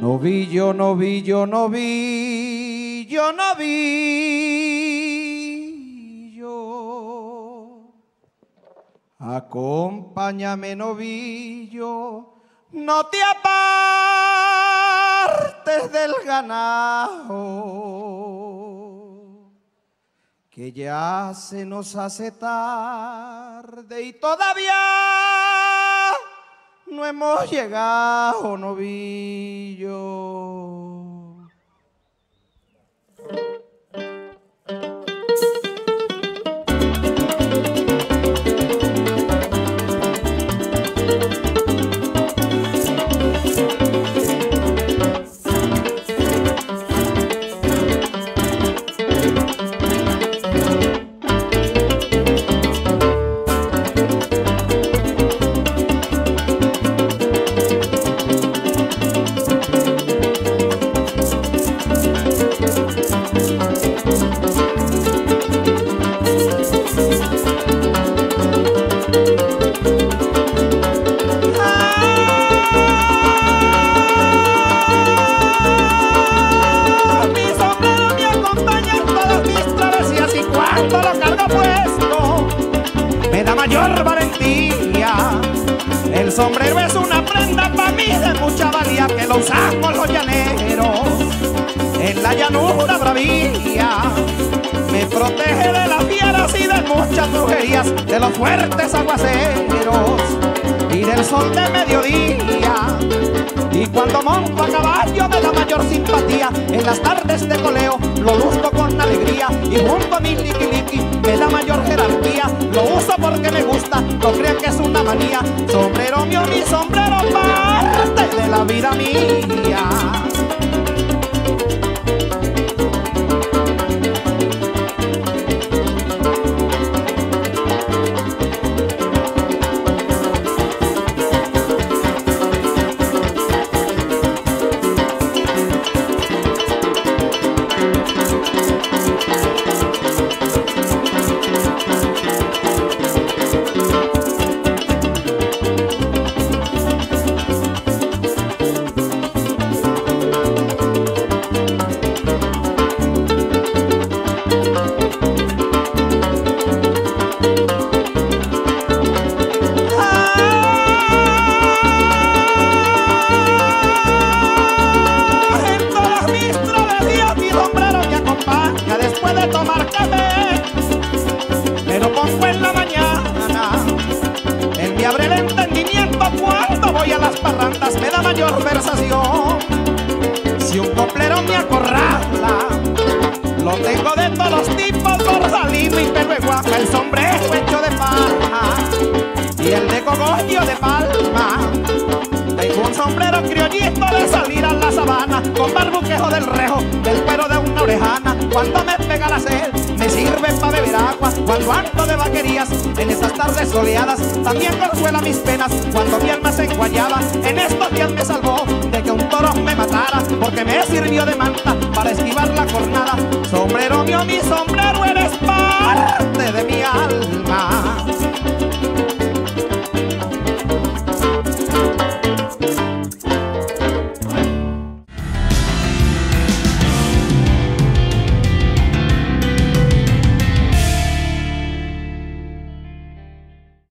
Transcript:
Novillo, novillo, novillo, novillo. Acompáñame, novillo, no te apartes del ganado, que ya se nos hace tarde y todavía no hemos llegado, novillo. Mayor valentía. El sombrero es una prenda para mí de mucha valía que lo usamos los llaneros en la llanura bravía. Me protege de las fieras y de muchas brujerías, de los fuertes aguaceros y del sol de mediodía. Y cuando monto a caballo me da mayor simpatía, en las tardes de coleo lo luzco con alegría y junto a mi liqui no crean que es una manía. Sombrero mío, mi sombrero parte de la vida mía. Me da mayor versación. Si un coplero me acorrala, lo tengo de todos los tipos, borsalino y pelo de guapa, el sombrero hecho de paja y el de cogollo de palma. Tengo un sombrero criollito de salir a la sabana Con barbuquejo del rejo, del cuero de una orejana Cuando me Cuando ando de vaquerías, en estas tardes soleadas También consuela mis penas, cuando mi alma se enguayaba En estos días me salvó de que un toro me matara Porque me sirvió de manta para esquivar la jornada. Sombrero mío, mi sombrero, eres parte de mi alma